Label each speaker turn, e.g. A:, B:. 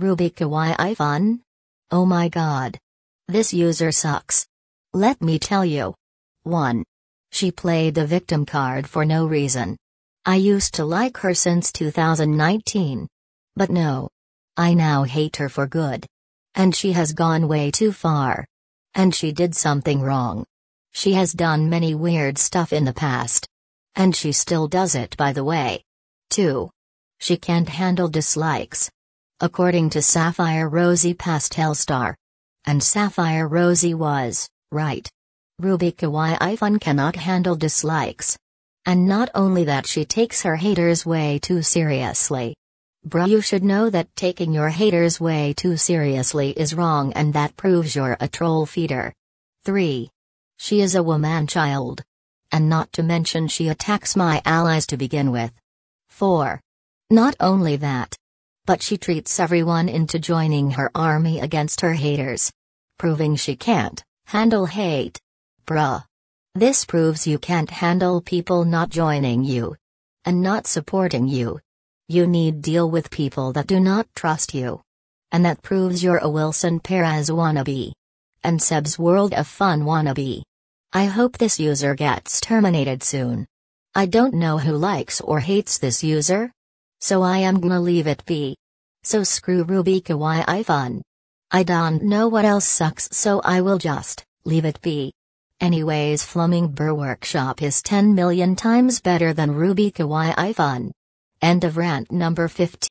A: Ruby Kawaii Fun? Oh my god. This user sucks. Let me tell you. 1. She played the victim card for no reason. I used to like her since 2019. But no. I now hate her for good. And she has gone way too far. And she did something wrong. She has done many weird stuff in the past. And she still does it by the way. 2. She can't handle dislikes. According to Sapphire Rosie Pastel Star. And Sapphire Rosie was, right. Ruby Kawaii Fun cannot handle dislikes. And not only that she takes her haters way too seriously. Bruh you should know that taking your haters way too seriously is wrong and that proves you're a troll feeder. 3. She is a woman child. And not to mention she attacks my allies to begin with. 4. Not only that. But she treats everyone into joining her army against her haters. Proving she can't handle hate. Bruh. This proves you can't handle people not joining you. And not supporting you. You need deal with people that do not trust you. And that proves you're a Wilson Perez wannabe. And Seb's World of Fun wannabe. I hope this user gets terminated soon. I don't know who likes or hates this user. So I am gonna leave it be. So screw Ruby Kawaii Fun. I don't know what else sucks so I will just leave it be. Anyways Flumming Burr Workshop is 10 million times better than Ruby Kawaii Fun. End of rant number 15.